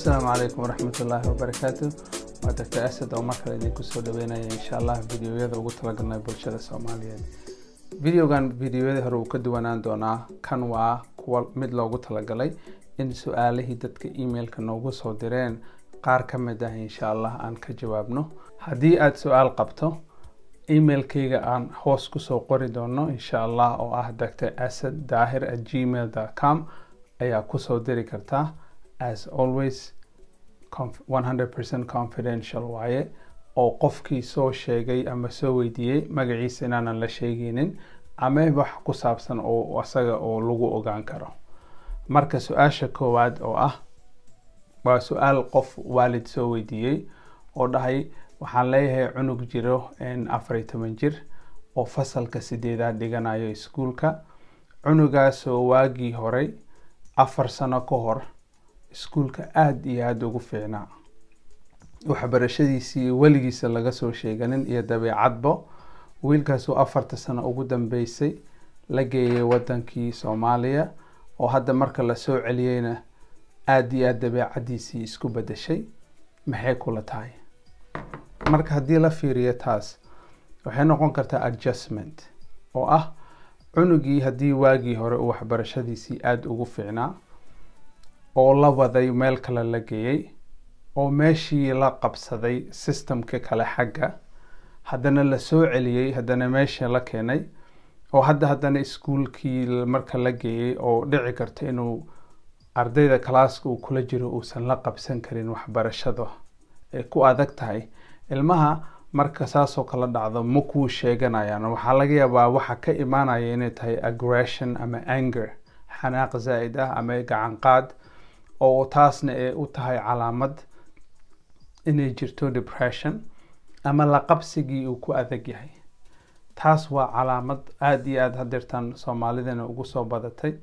asalaamu calaykum waraxmat ullaahi wabarakaatu waa doctor asad oo mar kale idinku soo dhaweynaya insha allah videoyada ugu talagalnay bulshada soomaaliyeed. Videogan videoyadii hore uu ka duwanaan doonaa kan waa kuwa mid loogu talagalay in su'aalihii dadka emailka noogu soo direen. Qaar ka mid ah insha allah aan ka jawaabno. Haddii aada su'aal qabto emailkayga aan hoos ku soo qori doono insha allah oo ah dr asad daahir at gmail com ayaa ku soo diri kartaa as always 100% confidential waaye oo qofkii soo sheegay ama soo weydiiyey magaciisa inaanan la sheegaynin ama wax ku saabsan oo asaga oo lagu ogaan karo. Marka su'aasha koowaad oo ah waa su'aal qof waalid soo weydiiyey oo dhahay waxaan leeyahay cunug jiro afariy toban jir oo fasalka sideedaad dhiganayo iskuulka. Cunugaasoo waagii horey afar sano ka hor iskuulka aada iyo aada ugu fiicnaa. Waxbarashadiisii weligiisa laga soo sheeganin iyo dabeecadbo wiilkaasoo afarta sano ugu dambeysay la geeyay wadankii soomaaliya oo hadda marka la soo celiyeyna aada iyo aada dabeecadiisii isku bedeshay maxay kula tahay? Marka haddii la fiiriyo taas waxay noqon kartaa adjustment oo ah cunugii haddii waagii hore uu waxbarashadiisii aada ugu fiicnaa oo la waday meel kale la geeyey oo meeshii la qabsaday systemka kale xagga. Haddana la soo celiyey haddana meesha la keenay oo hadda haddana iskuulkii marka la geeyey oo dhici karta inuu ardayda kalaaska uu kula jiro uusan la qabsan karin waxbarashada ay ku adag tahay. Ilmaha marka saasoo kala dhacdo ma kuu sheeganayaan waxaa laga yaabaa waxa ka imaanaya inay tahay aggression ama anger xanaaq zaa'id ah ama gacan qaad oo taasna ay u tahay calaamad inay jirto depression ama la qabsigii uu ku adag yahay. Taas waa calaamad aada iyo aada hadeertan soomaalidana ugu soo badatay.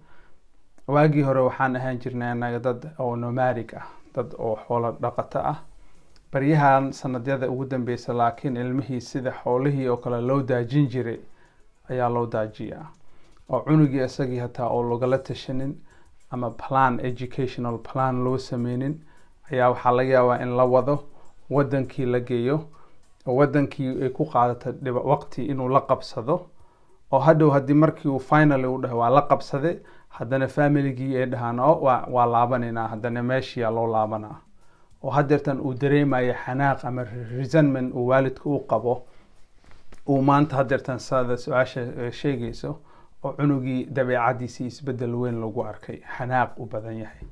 Waagii hore waxaan ahaan jirnay anaga dad oo nomadic ah dad oo xoolo dhaqato ah. Baryahan sanadyada ugu dambeysa laakiin ilmihii sida xoolihii oo kale loo daajin jiray ayaa loo daajiyaa. Oo cunugii isagii hataa oo lagala tashanin ama plan educational plan loo sameynin ayaa waxaa laga yaabaa in la wado wadankii la geeyo wadankii ay ku qaadato waqti inuu la qabsado oo hadhow haddii markii uu finally u dhahay waa la qabsade haddana familigii ay dhahaan o waa laabaneynaa haddana meeshiyaa loo laabanaa oo hadeertan uu dareemayo xanaaq ama resentment uu waalidka u qabo uu maanta hadeertan sada su'aasha sheegayso oo cunugii dabeecadiisii isbeddel weyn lagu arkay xanaaq u badan yahay.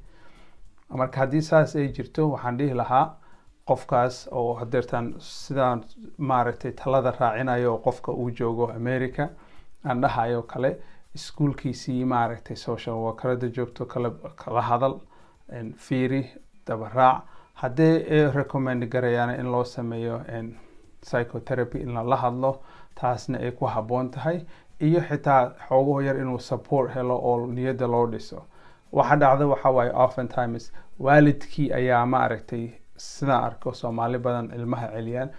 Marka haddii saas ay jirto waxaan dhihi lahaa qofkaas oo hadeertan sidaan maaragtay talada raacinayo oo qofka uu joogo america aan dhahayo kale iskuulkiisii maaragtay social workerada joogto kala hadal fiiri dabaraac. Haddii recommend garayaan in loo sameeyo psychotherapy in lala hadlo taasna ay ku habboon tahay iyo xitaa xoogaho yar inuu support helo oo niyadda loo dhiso. Waxa dhacda waxa waaye often times waalidkii ayaa ma aragtay sidaan arko soomaali badan ilmaha celiyaan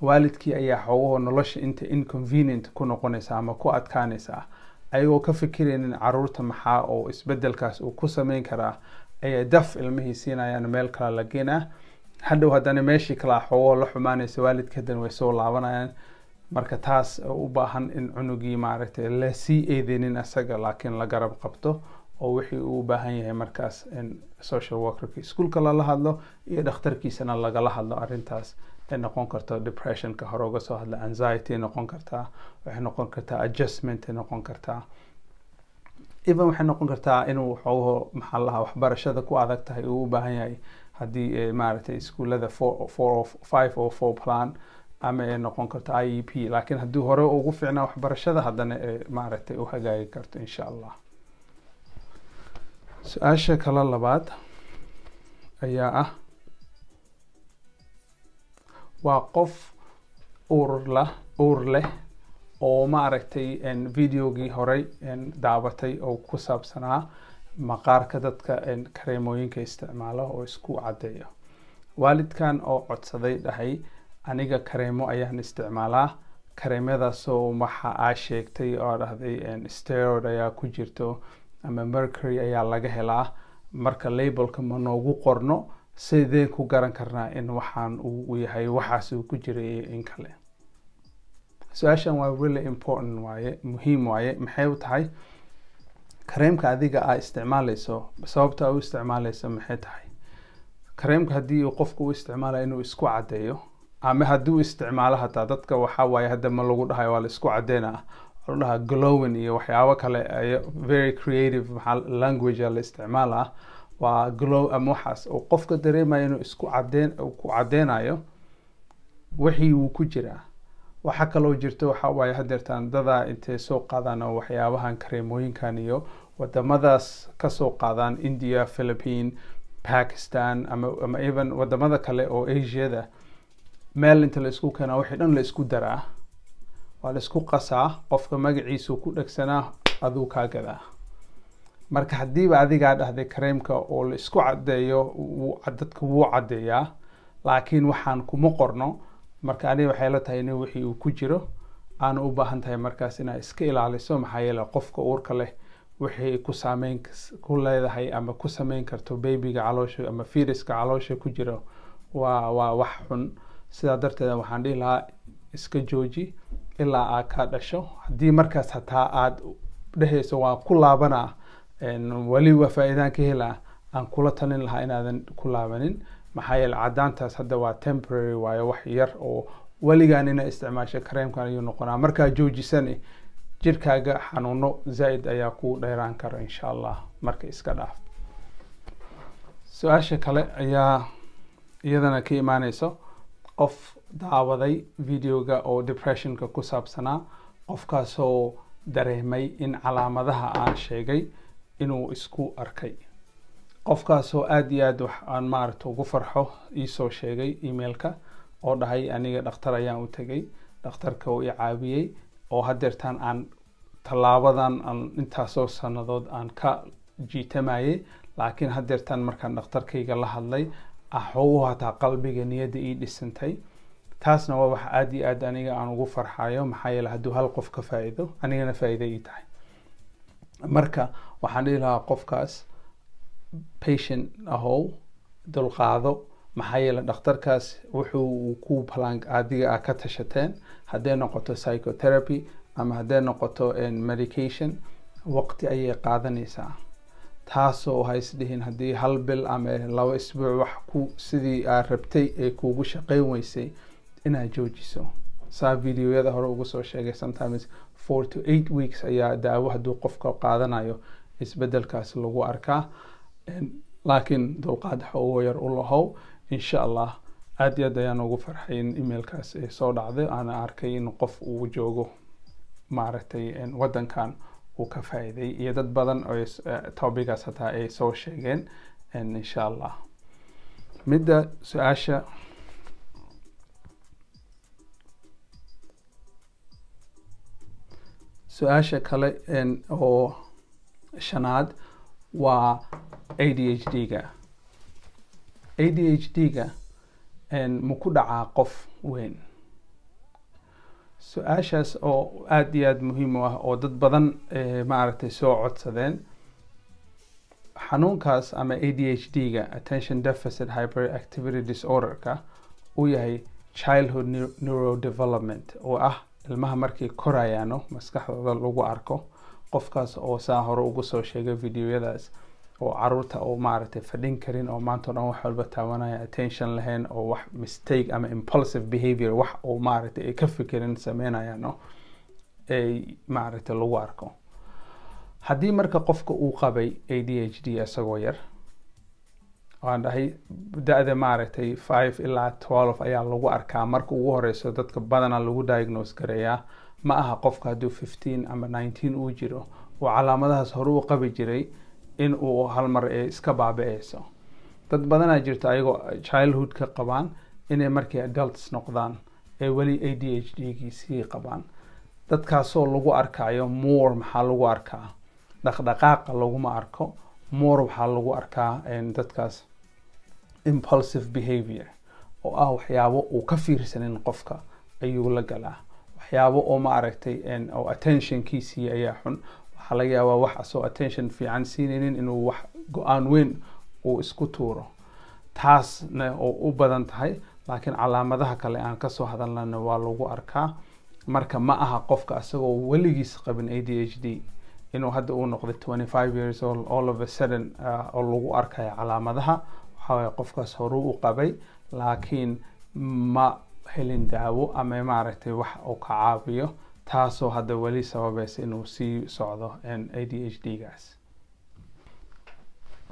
waalidkii ayaa xoogaho nolosha inta inconvenient ku noqonaysa ama ku adkaanaysa ayagoo ka fikiraynin carruurta maxaa oo isbedelkaas uu ku sameyn karaa ayay daf ilmihii siinayaan meel kale la geenaa. Hadhow haddana meeshii kalea xoogoo la xumaanaysa waalidka haddana way soo laabanayaan marka taas u baahan in cunugii maaragtay la sii eedeynin isaga laakiin la garab qabto oo wixii uu u baahan yahay markaas in social workerka iskuolka lala hadlo iyo dhakhtarkiisana lagala hadlo arrintaas ay noqon karto depressionka hore uga soo hadla anxiety noqon kartaa waxay noqon kartaa adjustment noqon kartaa even waxay noqon kartaa inuu xoogaho maxaa lahaa waxbarashada ku adag tahay uu u baahan yahay haddii maaragtay iskuullada four five o four plan ama ay noqon karto i e p. Laakiin haddii hore ugu fiicnaa waxbarashada haddana maaragtay u hagaagi karto insha allah su'aasha kale labaad ayaa ah waa qof uurla uur leh oo maaragtay videogii horey daabatay oo ku saabsanaa maqaarka dadka kareemooyinka isticmaalo oo isku caddeeyo waalidkan oo codsaday dhahay aniga kareemo ayaan isticmaalaa. Kareemadaasoo waxa aa sheegtay oo dhahday steroid ayaa ku jirto ama mercury ayaa laga helaa. Marka labelka ma noogu qorno sideen ku garan karnaa in waxaan uu yahay waxaas uu ku jiray in kale. Su'aashan waa really important waaye muhiim waaye maxay u tahay? Kareemka adiga aa isticmaaleyso sababta u isticmaaleyso maxay tahay? Kareemka haddii uu qofku u isticmaalayo inuu isku caddeeyo ama haddii u isticmaalo hataa dadka waxaa waaye hadda ma lagu dhahayo waa la isku caddeynaa. Lagu dhahaa glowin iyo waxyaabo kale very creative maxaa language la isticmaalaa waa glow ama waxaas oo qofka dareemayo inuu isku cadeen ku caddeynayo wixii uu ku jiraa. Waxaa kaloo jirto waxa waaye dadaa intay soo qaadaan oo waxyaabahan kareemooyinkan iyo wadamadaas ka soo qaadaan india philippine pakistan ama ama even waddamada kale oo asiada meel inta la isku keenaa wixii dhan la isku daraa waa la isku qasaa qofka magaciisu ku dhegsanaa aduu kaa gadaa. Marka haddiiba adigaa dhahday kareemka oo la isku caddeeyo dadka wuu caddeeyaa laakiin waxaan kuma qorno marka aniga waxay la tahay in wixii uu ku jiro aana u baahan tahay markaas inaad iska ilaaliso maxaa yeele qofka uurka leh wixii ku saameyn ku leedahay ama ku sameyn karto babyga caloosha ama firiska caloosha ku jiro waa waa wax xun sidaa darteed waxaan dhihi lahaa iska jooji ilaa aad ka dhasho. Haddii markaas hataa aad dhehayso waan ku laabanaa weliba faa-iidaan ka helaa aan kula talin lahaa inaadan ku laabanin. Maxaa yeele cadaantaas hadda waa temporary waayo wax yar oo weligaan ina isticmaasha kareemkan ayuu noqonaa. Markaa joojisani jirkaaga xanuuno zaa-id ayaa ku dheeraan kara insha allah marka iska dhaaf. Su'aasha kale ayaa iyadana ka imaaneyso qof daawaday videoga oo depressionka ku saabsanaa qofkaasoo dareemay in calaamadaha aan sheegay inuu isku arkay. Qofkaasoo aada iyo aad wax aan maaragta ugu farxo iisoo sheegay emailka oo dhahay aniga dhakhtar ayaan u tegay. Dhakhtarka uu i caawiyey oo hadeertaan aan tallaabadan aan intaasoo sannadood aan ka jiitamayay laakiin hadeertaan markaan dhakhtarkayga la hadlay axogu hataa qalbiga niyadda ii dhisantay. Taasna waa wax aada iyo aad aniga aan ugu farxayo maxaa yeele hadduu hal qof ka faa-iido anigana faa-iida ii tahay. Marka waxaan dhihi lahaa qofkaas patient ahow dulqaado maxaa yeele dhakhtarkaas wuxuu ku balan adiga a ka tashateen. Hadday noqoto psychotherapy ama hadday noqoto medication waqti ayay qaadanaysaa taasoo ha isdhihin haddii hal bil ama laba isbuuc wax ku sidii aad rabtay ee kuugu shaqeyn weysay inaad joojiso. Saa videoyada hore ugu soo sheegay sometimes four to eight weeks ayaa daawo hadduu qofka qaadanayo isbedelkaas lagu arkaa. Laakiin dulqaad xoogo yar u lahow. Insha allah aada iyo aad ayaan ugu farxay in emailkaas soo dhacday. Aana arkay in qof uu joogo maaragtay waddankan uu ka faa-iiday iyo dad badan oo tobigaas hataa ay soo sheegeen insha allah. Midda su'aasha. Su'aasha kale oo shanaad waa a d h d ga a d h d ga ma ku dhacaa qof weyn su'aashaas oo aada iyo aada muhiim u ah oo dad badan maaragtay soo codsadeen. Xanuunkaas ama a d h d ga attention deficit hyperactivity disorderka uu yahay childhood neurodevelopment oo ah ilmaha markay korayaano maskaxdooda lagu arko qofkaas oo saa hore ugu soo sheegay videoyadaas oo carruurta oo maaragtay fadhin karin oo maanta o dhan wax walba taabanaya attention lahayn oo wax mistake ama impulsive behavior wax oo maaragtay ay ka fikirin sameynayano ay maaragtay lagu arko. Haddii marka qofka uu qabay a d h d isagoo yar waan dhahay da-da maaragtay five ilaa twelve ayaa lagu arkaa. Marka ugu horeyso dadka badanaa lagu diagnose gareeyaa ma aha qofka hadduu fifteen ama nineteen uu jiro oo calaamadahaas hore u qabi jiray in uu hal mar iska baabi'eyso dad badanaa jirto ayagoo childhood ka qabaan inay markay adults noqdaan ee weli a d h d gii sii qabaan. Dadkaasoo lagu arkayo more maxaa lagu arkaa? Dhaqdhaqaaqa laguma arko more waxaa lagu arkaa dadkaas impulsive behavior oo ah waxyaabo uu ka fiirsanin qofka ayuu la galaa. Waxyaabo oo ma aragtay oo attentionkiisii ayaa xun waxaa laga yaabaa wax asoo attention fiican siinaynin inuu wax go'aan weyn uu isku tuuro. Taasna oo u badan tahay laakiin calaamadaha kale aan ka soo hadalnana waa lagu arkaa. Marka ma aha qofka isagoo weligiis qabin a d h d inuu hadda uu noqday twenty five years old all of a sudden oo lagu arkayo calaamadaha. Waxaa waye qofkaas horuu u qabay laakiin ma helin daawo ama maaragtay wax uu ka caabiyo taasoo hadda weli sababaysa inuu sii socdo a d h d gaas.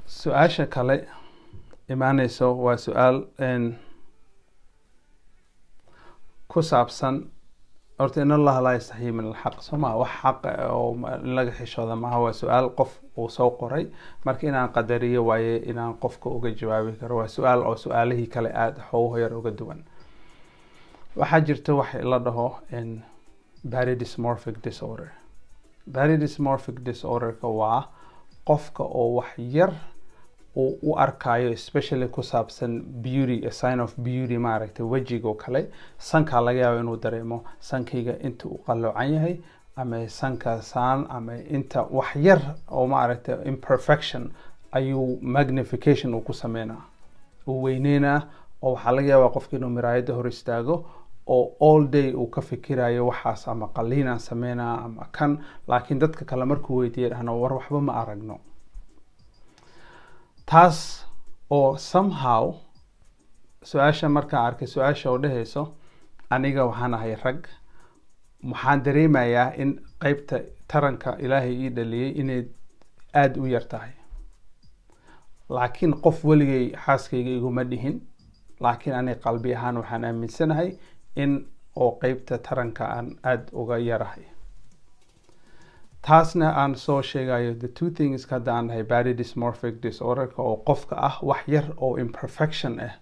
Su'aasha kale imaaneyso waa su'aal ku saabsan horta in allaha laa yastaxyi min alxaq. Soo maa wax xaq oo in laga xishooda maaha waa su'aal qof uu soo qoray. Marka inaan qadariyo waaye inaan qofka uga jawaabi karo waa su'aal oo su'aalihii kale aada xoogo yar uga duwan. Waxaa jirta wax la dhaho body dysmorphic disorder. Body dysmorphic disorderka waa qofka oo wax yar uu u arkayo especially ku saabsan beauty a sign of beauty maaragtay wejiga oo kale. Sankaa laga yaabo inuu dareemo sankayga inta uu qalloocan yahay ama sanka saan ama inta wax yar oo maaragtay imperfection ayuu magnification uu ku sameynaa. Uu weyneynaa oo waxaa laga yaabaa qofka inuu miraayadda hor istaago oo all day uu ka fikirayo waxaas ama qaliinaan sameynaa ama kan laakiin dadka kale markuu weydiiya dhahno war waxba ma aragno. Taas oo somehow su'aasha markaan arkay su'aasha oo dhehayso aniga waxaan ahay rag. Waxaan dareemayaa in qeybta taranka ilaahay ii dhaliyay inay aada u yar tahay. Laakiin qof weligay xaaskayga iguma dhihin. Laakiin aniga qalbi ahaan waxaan aaminsanahay in oo qeybta taranka aan aada uga yarahay. Taasna aan soo sheegayo the two things hadda aan dhahay body dysmorphic disorderka oo qofka ah wax yar oo imperfection ah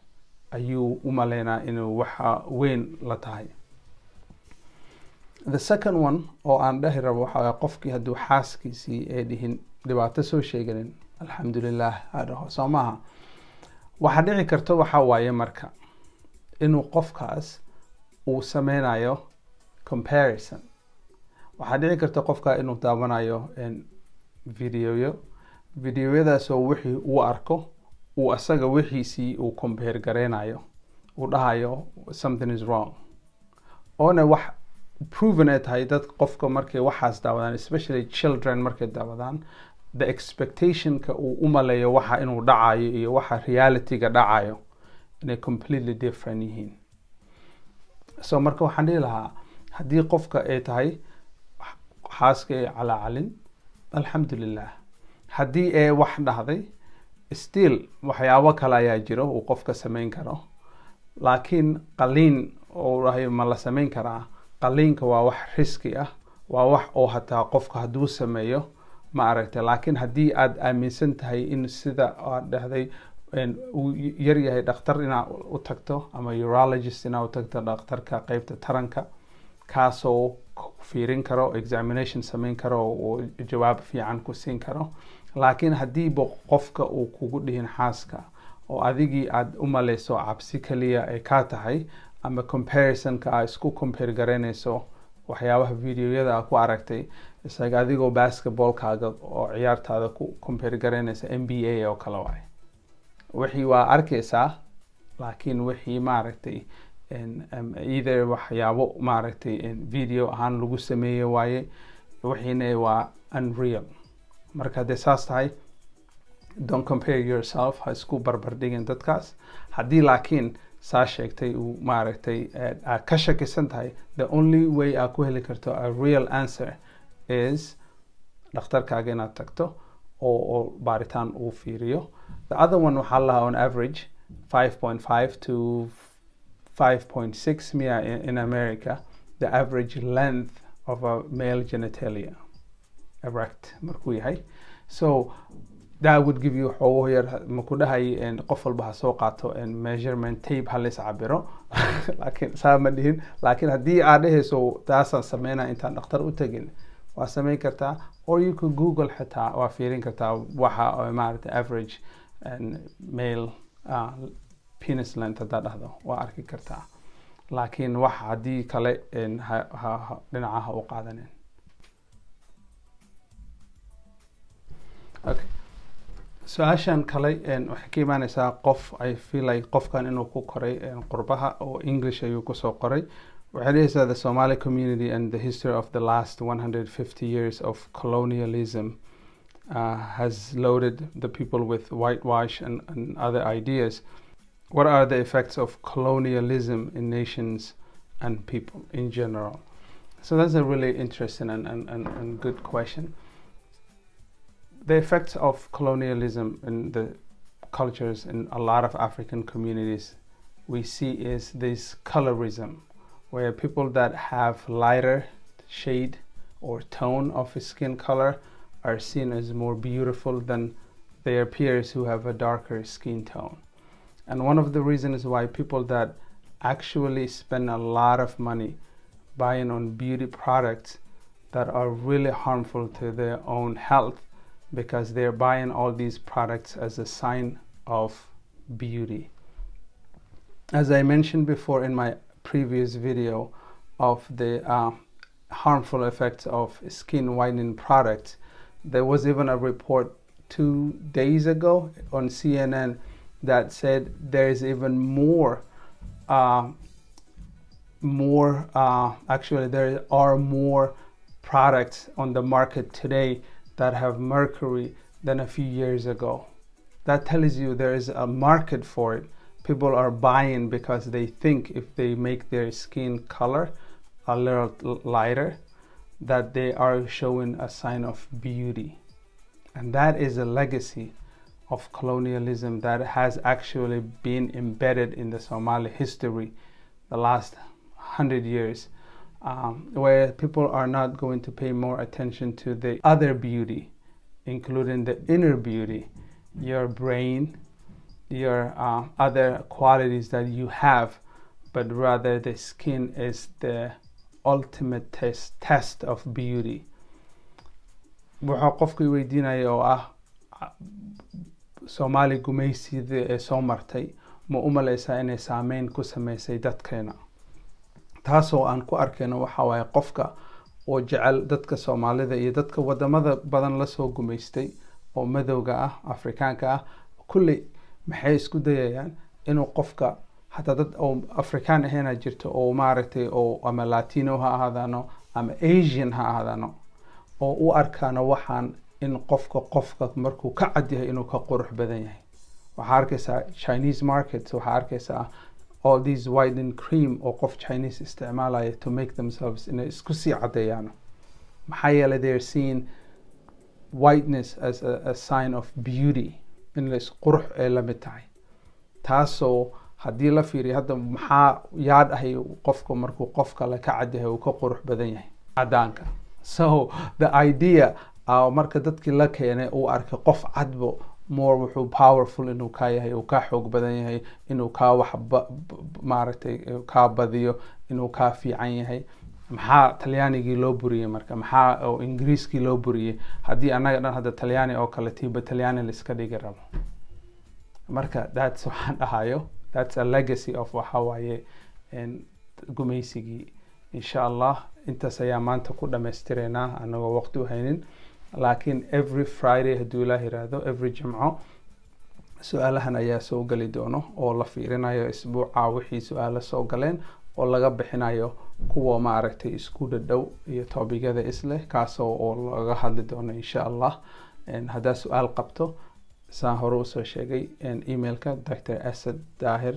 ayuu u maleynaa inuu waxa weyn la tahay. The second one oo aan dhahi rabo waxa waye qofkii hadduu xaaskiisii ay dhihin dhibaato soo sheeganin alxamdulilah ha dhaho soo maaha. Waxaa dhici karta waxa waaye marka inuu qofkaas uu sameynayo comparison. Waxaa dhici karta qofka inuu daawanayo videoyo. Videoyadaasoo wixii uu arko uu asaga wixiisii uu compare gareynayo uu dhahayo something is wrong. Oona wax proven ay tahay dad qofka markay waxaas daawadaan especially children markay daawadaan the expectationka uu u maleeyo waxa inuu dhacayo iyo waxa realityga dhacayo inay completely different yihiin so marka waxaan dhihi lahaa haddii qofka ay tahay xaaska ay calaacalin alxamdulilah haddii ee wax dhahday still waxyaabo kale ayaa jiro uu qofka sameyn karo. Laakiin qaliin oo ma la sameyn karaa. Qaliinka waa wax riski ah waa wax oo hataa qofka hadduu sameeyo ma aragtay. Laakiin haddii aada aaminsan tahay in sida aad dhahday uu yar yahay dhakhtar inaad u tagto ama urologist inaad u tagto dhakhtarka qeybta taranka kaasoo fiirin karo examination sameyn karo oo jawaab fiican ku siin karo. Laakiin haddiiba qofka uu kugu dhihin xaaska oo adigii aada u maleyso cabsi kaliya ay kaa tahay ama comparisonka aa isku compare garaynayso waxyaabaha videoyada aa ku aragtay isaga adigoo basketballkaaga oo ciyaartaada ku compare garaynaysa n b a oo kale waay wixii waa arkaysaa laakiin wixii maaragtay either waxyaabo maaragtay video ahaan lagu sameeye waaye wixiina waa unreal. Marka haddee saas tahay don't compare yourself ha isku barbar dhigin dadkaas. Haddii laakiin saa sheegtay uu maaragtay aad ka shakisan tahay the only way aad ku heli karto a real answer is dhakhtarkaaga inaad tagto oo baaritaan uu fiiriyo. The other one waxaa lahaa on average five point five to five point six mia in, america the average length of a male genitalia. Erect markuu yahay. So that would give you xoogo yar maku dhahay qof walba ha soo qaato measurement tape ha lays cabiro laakiin saa ma dhihin. Laakiin haddii aad dhehayso taasaan sameynaa intaan dhakhtar u tegin waa sameyn kartaa or you could google xitaa waa fiirin kartaa waxa maaragtay average male uh, penis length haddaa dhahdo waa arki kartaa. Laakiin wax haddii kale dhinaca ha u qaadanin. Su'aashan kale waxay ka imaaneysaa qof feel like qofkan inuu ku koray qurbaha oo english ayuu ku soo qoray dhehaysaa the somali community and the history of the last 150 years of colonialism uh, has loaded the people with whitewash and, and other ideas. What are the effects of colonialism in nations and people in general? So that's a really interesting and, and, and, and good question. The effects of colonialism in the cultures in a lot of African communities we see is this colorism, where people that have lighter shade or tone of skin color are seen as more beautiful than their peers who have a darker skin tone. And one of the reasons why people that actually spend a lot of money buying on beauty products that are really harmful to their own health because they're buying all these products as a sign of beauty. As I mentioned before in my previous video of the uh, harmful effects of skin whitening products, there was even a report two days ago on CNN that said there is even more, uh, more, uh, actually, there are more products on the market today that have mercury than a few years ago. That tells you there is a market for it. People are buying because they think if they make their skin color a little lighter, that they are showing a sign of beauty. And that is a legacy of colonialism that has actually been embedded in the Somali history the last hundred years um, where people are not going to pay more attention to the other beauty, including the inner beauty, your brain, your uh, other qualities that you have, but rather the skin is the ultimate test, test of beauty. wuxuu qofkii weydiinaya oo ah soomaali gumaysidii ee soo martay ma u maleysaa inay saameyn ku sameysay dadkeena taasoo aan ku arkayno waxa waaye qofka oo jecel dadka soomaalida iyo dadka waddamada badan la soo gumaystay oo madowga ah afrikaanka ah kulli maxay isku dayayaan inuu qofka hataa dad oo afrikaan ahayna jirto oo maaragtay oo ama latino ha ahaadaano ama asian ha ahaadaano oo u arkaano waxaan in qofka qofka markuu ka cad yahay inuu ka qurux badan yahay. Waxaa arkaysaa chinese markets waxaa arkaysaa all these whitening cream oo qof chinese isticmaalaya to make themselves inay isku sii caddeeyaan maxaa yeelay they seeing whiteness as a, a sign of beauty in isqurux ay la mid tahay. Taasoo haddii la fiiriyo hadda maxaa yaad ahay qofka markuu qof kale ka cad yahay uu ka qurux badan yahay? Caddaanka. So the idea uh, marka dadkii la keenay uu arkay qof cadbo more wuxuu powerful inuu kaa yahay uu kaa xoog badan yahay inuu kaa wax maaragtay kaa badiyo inuu kaa fiican yahay maxaa talyaanigii loo buriyey marka? Maxaa oo ingiriiskii loo buriyey haddii annaga dhan hadda talyaani oo kale tiiba talyaani laiska dhigi rabo. Marka that's waxaan dhahayo that's a legacy of waxa waaye gumaysigii insha allah intaas ayaa maanta ku dhammaystireynaa anagoo waqti u haynin. Laakiin every friday hadduu ilaah yiraahdo every jimco su'aalahan ayaa soo geli doono oo la fiirinayo isbuuca wixii su'aalo soo galeen oo laga bixinayo kuwa maaragtay isku dhadhow iyo toobigada isleh kaasoo oo laga hadli doono insha allah haddaa su'aal qabto saan hore u soo sheegay emailka dr asad dahir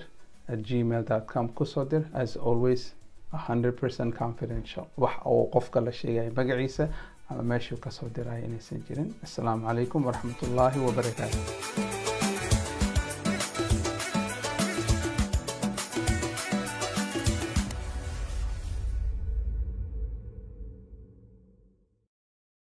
at gmail com. Kusoo dir as always 100% confidential. Wax oo qofka la sheegaya magaciisa ama meeshuu ka soo diraya inaysan jirin. Assalaamu calaykum waraxmat ullaahi wabarakaatu